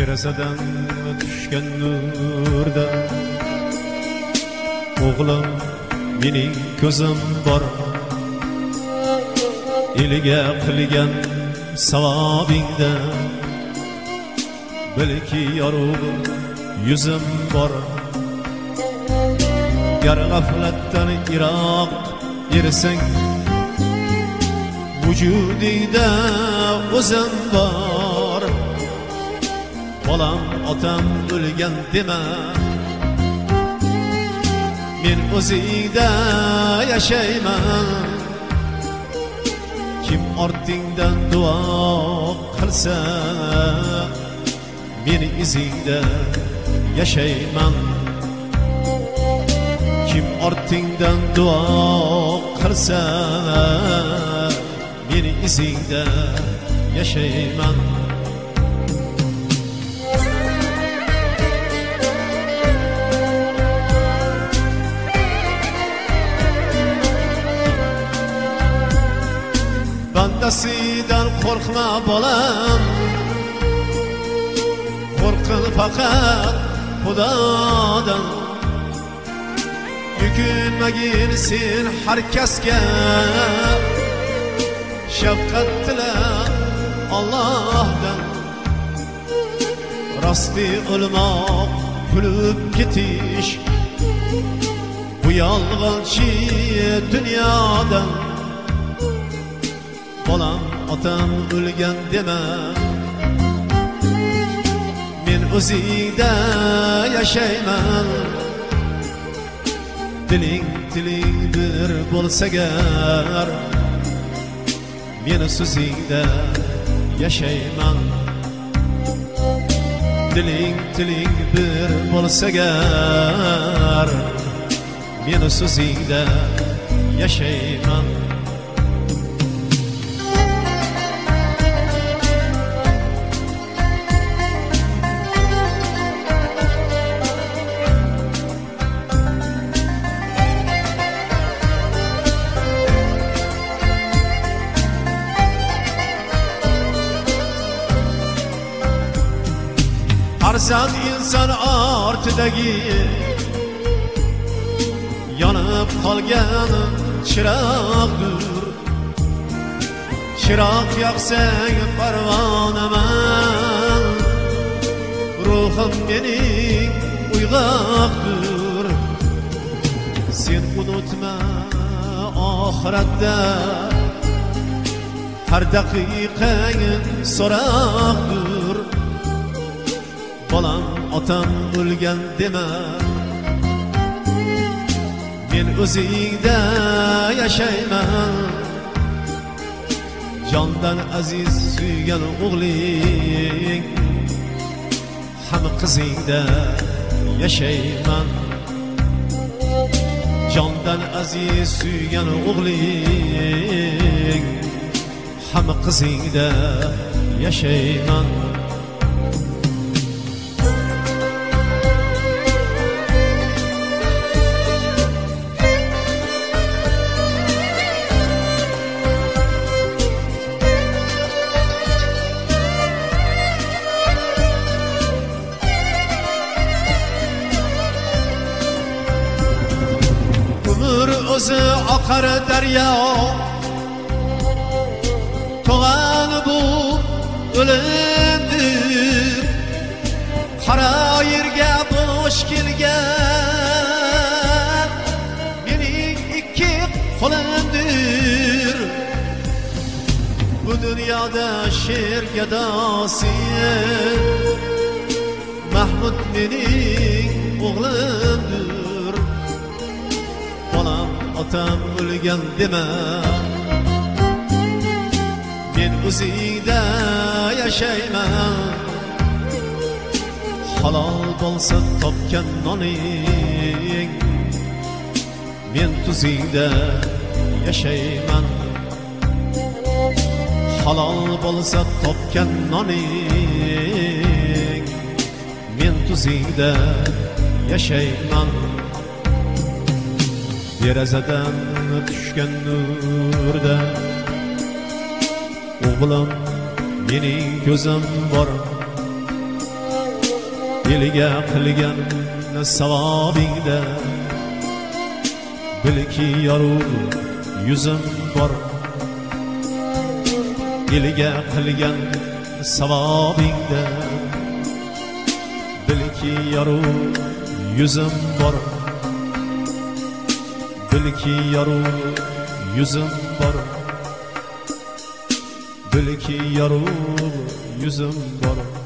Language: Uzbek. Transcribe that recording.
derazadan tushgan nurda. O'g'lim mening ko'zim bor. Eliga qilgan savobingda bilki yorug' yuzim bor. Gar g'aflatdan iroq ersang vujudingda o'zim bor. Bolam otam o'lgan dema. Men o'zingda yashayman kim ortingdan duo qilsa men izingda yashayman. Kim ortingdan duo qilsa men izingda yashayman bandasidan qo'rqma bolam. Qo'rqin faqat xudodan. Yukinmagin sen har kasga. Shafqat tila Allohdan. Rosti o'lmoq kulib ketish. Bu yolg'onchi dunyodan. Bolam otam o'lgan dema. Men o'zingda yashayman. Diling tiling bir bo'lsa gar. Meni so'zingda yashayman. Diling bir bo'lsa gar. Meni so'zingda yashayman farzand inson ortidagi yonib qolgan chiroqdir chiroq yoqsang parvonaman. Ruhim mening uyg'oqdir sen unutma oxiratda har daqiqang so'roqdir bolam otam o'lgan dema. Men o'zingda yashayman. Jondan aziz suygan o'g'ling ham qizingda yashayman. Jondan aziz suygan o'g'ling ham qizingda yashayman. Kızı akar derya. Tuğan bu ölümdür. Kara yerge boş kilgen Benim iki kolumdur. Bu dünyada şer gedasiyim Mahmud benim oğlum. Otam o'lgan dema. Men o'zingda yashayman. Halol bo'lsa topgan noning. Men tuzingda yashayman. Halol bo'lsa topgan noning. Men tuzingda yashayman. Derazadan tushgan nurda. O'g'lim mening ko'zim bor elga qilgan savobingda bilki yorug' yuzim bor elga qilgan savobingda bilki yorug' yuzim bor bilki yorug' yuzim bor bilki yorug' yuzim bor